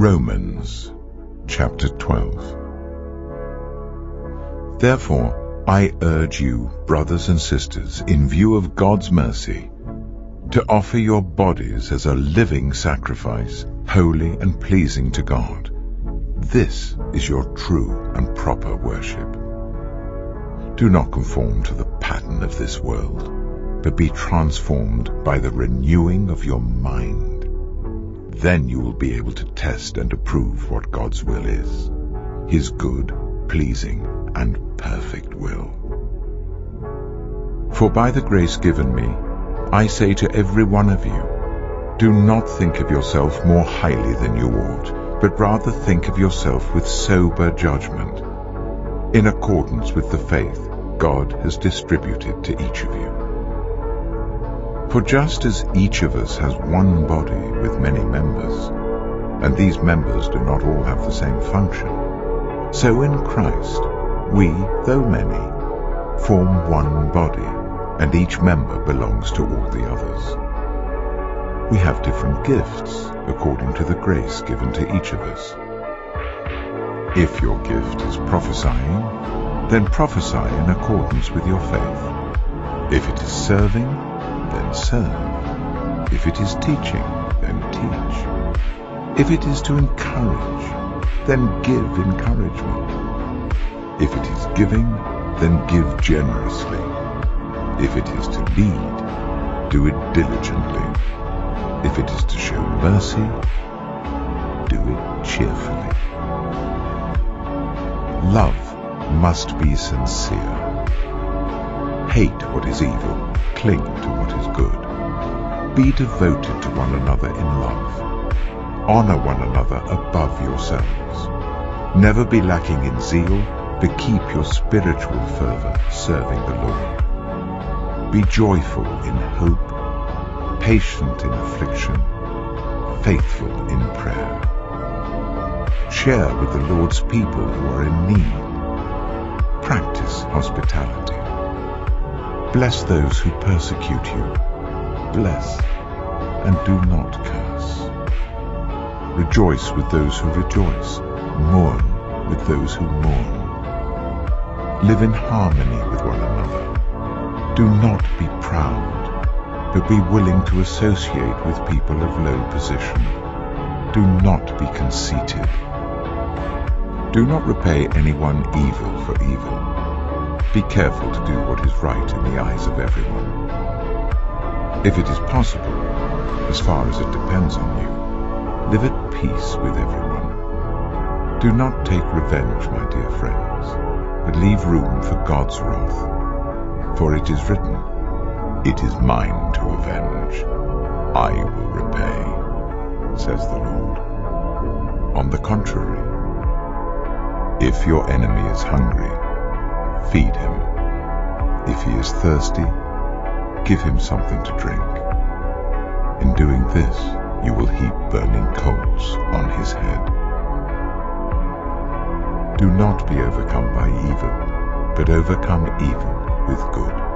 Romans chapter 12 Therefore I urge you, brothers and sisters, in view of God's mercy, to offer your bodies as a living sacrifice, holy and pleasing to God. This is your true and proper worship. Do not conform to the pattern of this world, but be transformed by the renewing of your mind. Then you will be able to test and approve what God's will is, His good, pleasing, and perfect will. For by the grace given me, I say to every one of you, do not think of yourself more highly than you ought, but rather think of yourself with sober judgment, in accordance with the faith God has distributed to each of you. For just as each of us has one body with many members, and these members do not all have the same function, so in Christ we, though many, form one body, and each member belongs to all the others. We have different gifts according to the grace given to each of us. If your gift is prophesying, then prophesy in accordance with your faith. If it is serving, then serve. If it is teaching, then teach. If it is to encourage, then give encouragement. If it is giving, then give generously. If it is to lead, do it diligently. If it is to show mercy, do it cheerfully. Love must be sincere. Hate what is evil Cling to what is good. Be devoted to one another in love. Honor one another above yourselves. Never be lacking in zeal, but keep your spiritual fervor serving the Lord. Be joyful in hope, patient in affliction, faithful in prayer. Share with the Lord's people who are in need. Practice hospitality. Bless those who persecute you. Bless and do not curse. Rejoice with those who rejoice. Mourn with those who mourn. Live in harmony with one another. Do not be proud, but be willing to associate with people of low position. Do not be conceited. Do not repay anyone evil for evil be careful to do what is right in the eyes of everyone. If it is possible, as far as it depends on you, live at peace with everyone. Do not take revenge, my dear friends, but leave room for God's wrath. For it is written, It is mine to avenge. I will repay, says the Lord. On the contrary, if your enemy is hungry, Feed him. If he is thirsty, give him something to drink. In doing this, you will heap burning coals on his head. Do not be overcome by evil, but overcome evil with good.